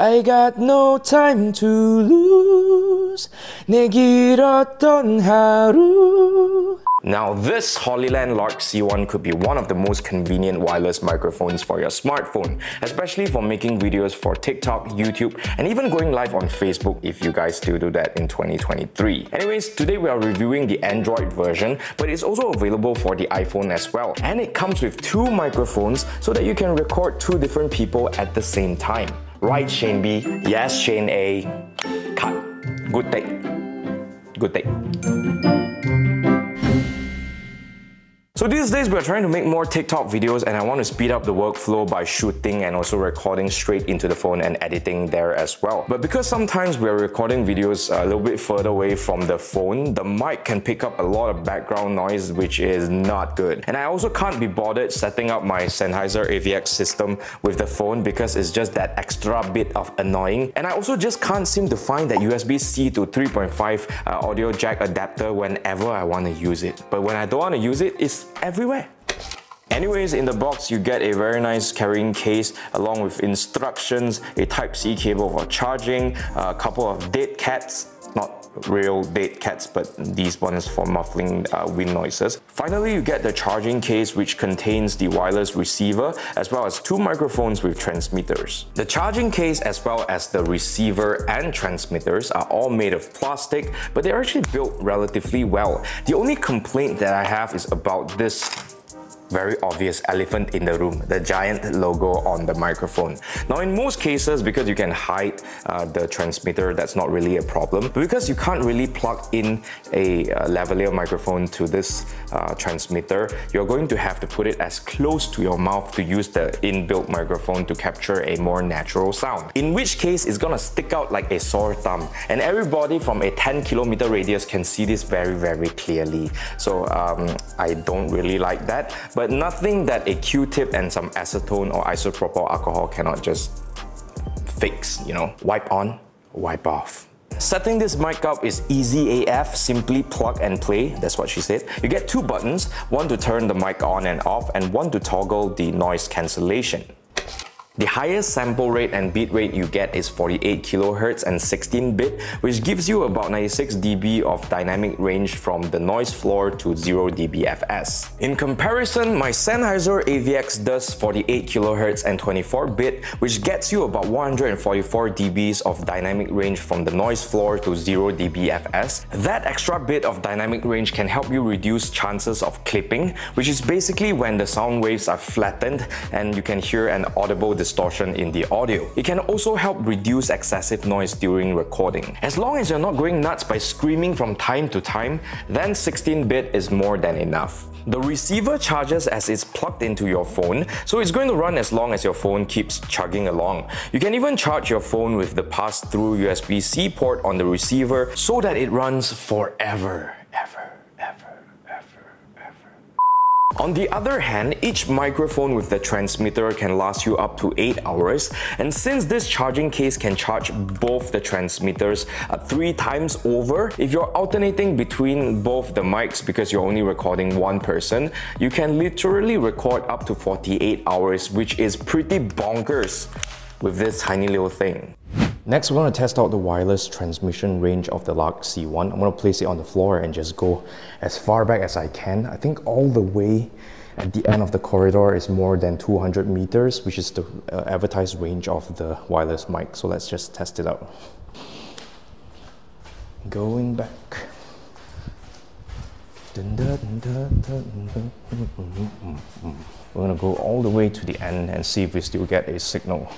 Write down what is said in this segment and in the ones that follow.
I got no time to lose 내 길었던 하루 now this Hollyland Lark C1 could be one of the most convenient wireless microphones for your smartphone, especially for making videos for TikTok, YouTube, and even going live on Facebook if you guys still do that in 2023. Anyways, today we are reviewing the Android version, but it's also available for the iPhone as well. And it comes with two microphones so that you can record two different people at the same time. Right, Shane B? Yes, Shane A. Cut. Good day. Good day. So these days we're trying to make more TikTok videos and I want to speed up the workflow by shooting and also recording straight into the phone and editing there as well. But because sometimes we're recording videos a little bit further away from the phone, the mic can pick up a lot of background noise which is not good. And I also can't be bothered setting up my Sennheiser AVX system with the phone because it's just that extra bit of annoying. And I also just can't seem to find that USB-C to 3.5 uh, audio jack adapter whenever I want to use it. But when I don't want to use it, it's everywhere. Anyways, in the box you get a very nice carrying case along with instructions, a Type-C cable for charging, a couple of dead cats, not real dead cats, but these ones for muffling uh, wind noises. Finally, you get the charging case which contains the wireless receiver as well as two microphones with transmitters. The charging case as well as the receiver and transmitters are all made of plastic, but they're actually built relatively well. The only complaint that I have is about this very obvious elephant in the room, the giant logo on the microphone. Now in most cases, because you can hide uh, the transmitter, that's not really a problem. But because you can't really plug in a uh, lavalier microphone to this uh, transmitter, you're going to have to put it as close to your mouth to use the inbuilt microphone to capture a more natural sound. In which case, it's gonna stick out like a sore thumb. And everybody from a 10 kilometer radius can see this very, very clearly. So um, I don't really like that but nothing that a Q-tip and some acetone or isopropyl alcohol cannot just fix, you know, wipe on, wipe off. Setting this mic up is easy AF, simply plug and play, that's what she said. You get two buttons, one to turn the mic on and off and one to toggle the noise cancellation. The highest sample rate and bit rate you get is 48 kHz and 16-bit, which gives you about 96 dB of dynamic range from the noise floor to 0 dBFS. In comparison, my Sennheiser AVX does 48 kHz and 24-bit, which gets you about 144 dBs of dynamic range from the noise floor to 0 dBFS. That extra bit of dynamic range can help you reduce chances of clipping, which is basically when the sound waves are flattened and you can hear an audible in the audio. It can also help reduce excessive noise during recording. As long as you're not going nuts by screaming from time to time, then 16-bit is more than enough. The receiver charges as it's plugged into your phone, so it's going to run as long as your phone keeps chugging along. You can even charge your phone with the pass-through USB-C port on the receiver so that it runs forever. On the other hand, each microphone with the transmitter can last you up to 8 hours and since this charging case can charge both the transmitters uh, 3 times over, if you're alternating between both the mics because you're only recording one person, you can literally record up to 48 hours which is pretty bonkers with this tiny little thing. Next, we're going to test out the wireless transmission range of the Lark C1. I'm going to place it on the floor and just go as far back as I can. I think all the way at the end of the corridor is more than 200 meters, which is the uh, advertised range of the wireless mic. So let's just test it out. Going back. We're gonna go all the way to the end and see if we still get a signal.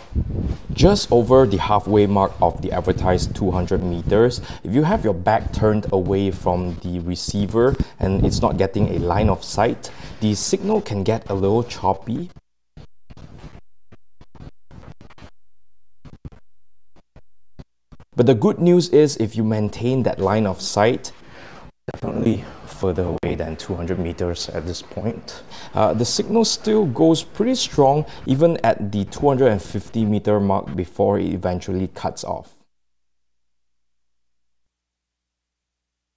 Just over the halfway mark of the advertised 200 meters, if you have your back turned away from the receiver and it's not getting a line of sight, the signal can get a little choppy. But the good news is if you maintain that line of sight, definitely further away than 200 meters at this point. Uh, the signal still goes pretty strong even at the 250 meter mark before it eventually cuts off.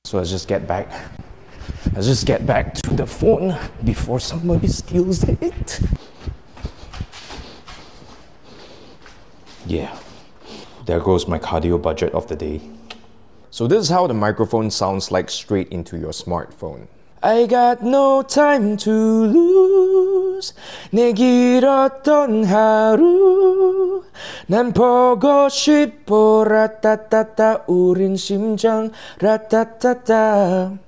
So let's just get back. Let's just get back to the phone before somebody steals it. Yeah. there goes my cardio budget of the day. So this is how the microphone sounds like straight into your smartphone. I got no time to lose 내 길었던 하루 난 보고 싶어 라따따따 우린 심장 라따따따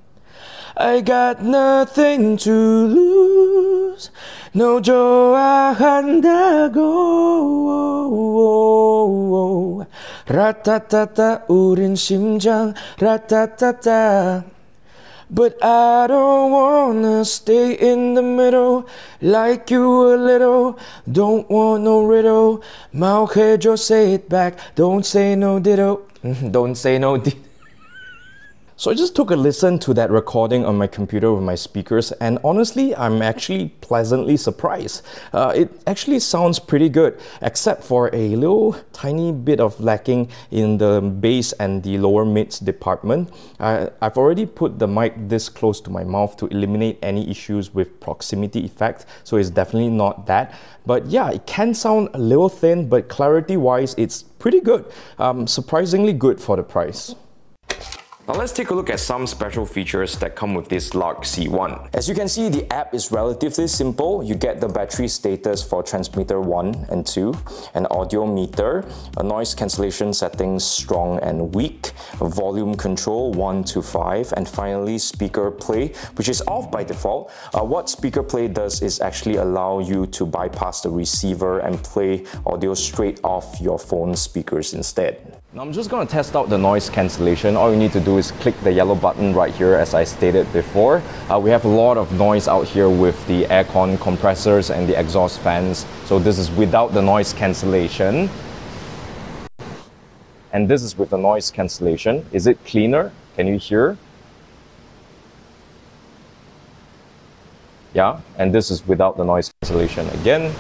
I got nothing to lose blues. No yo ahandago. Ratatata urin 심장 ratatata. But I don't wanna stay in the middle like you a little. Don't want no riddle. My head, just say it back. Don't say no ditto. don't say no ditto. So I just took a listen to that recording on my computer with my speakers and honestly I'm actually pleasantly surprised. Uh, it actually sounds pretty good except for a little tiny bit of lacking in the bass and the lower mids department. Uh, I've already put the mic this close to my mouth to eliminate any issues with proximity effect so it's definitely not that. But yeah, it can sound a little thin but clarity wise it's pretty good. Um, surprisingly good for the price. Now let's take a look at some special features that come with this Lark C1. As you can see, the app is relatively simple. You get the battery status for transmitter 1 and 2, an audio meter, a noise cancellation settings strong and weak, volume control 1 to 5, and finally speaker play, which is off by default. Uh, what speaker play does is actually allow you to bypass the receiver and play audio straight off your phone speakers instead. Now I'm just going to test out the noise cancellation. All you need to do is click the yellow button right here as I stated before. Uh, we have a lot of noise out here with the aircon compressors and the exhaust fans. So this is without the noise cancellation. And this is with the noise cancellation. Is it cleaner? Can you hear? Yeah, and this is without the noise cancellation again.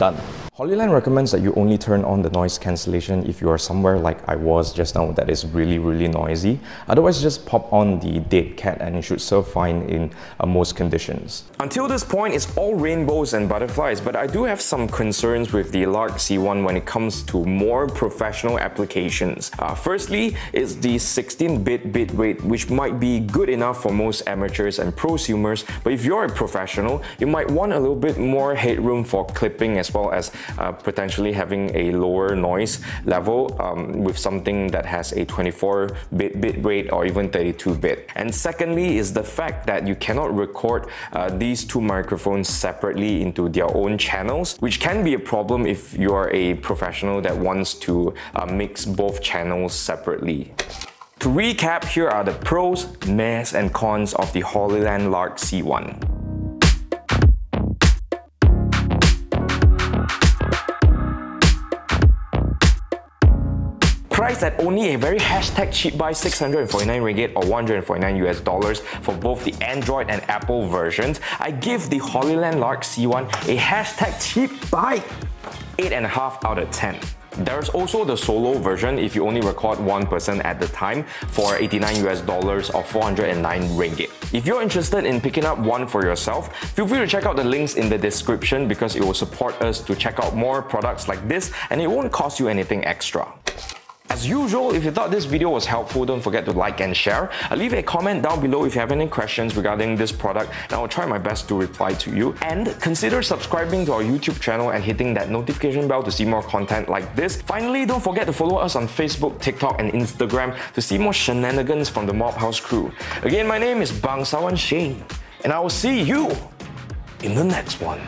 Done. Hollyland recommends that you only turn on the noise cancellation if you are somewhere like I was just now that is really really noisy. Otherwise just pop on the dead cat and it should serve fine in uh, most conditions. Until this point it's all rainbows and butterflies but I do have some concerns with the Lark C1 when it comes to more professional applications. Uh, firstly is the 16-bit bit rate which might be good enough for most amateurs and prosumers but if you're a professional you might want a little bit more headroom for clipping as well as uh, potentially having a lower noise level um, with something that has a 24-bit bit rate or even 32-bit. And secondly is the fact that you cannot record uh, these two microphones separately into their own channels, which can be a problem if you are a professional that wants to uh, mix both channels separately. To recap, here are the pros, mess, and cons of the Hollyland Lark C1. Priced at only a very hashtag cheap buy 649 ringgit or 149 US dollars for both the Android and Apple versions, I give the Hollyland Lark C1 a hashtag cheap buy 8.5 out of 10. There's also the solo version if you only record one person at the time for 89 US dollars or 409 ringgit. If you're interested in picking up one for yourself, feel free to check out the links in the description because it will support us to check out more products like this and it won't cost you anything extra. As usual, if you thought this video was helpful, don't forget to like and share. I'll leave a comment down below if you have any questions regarding this product and I'll try my best to reply to you. And consider subscribing to our YouTube channel and hitting that notification bell to see more content like this. Finally, don't forget to follow us on Facebook, TikTok and Instagram to see more shenanigans from the Mob House crew. Again, my name is Bang Bangsawan Shane and I will see you in the next one.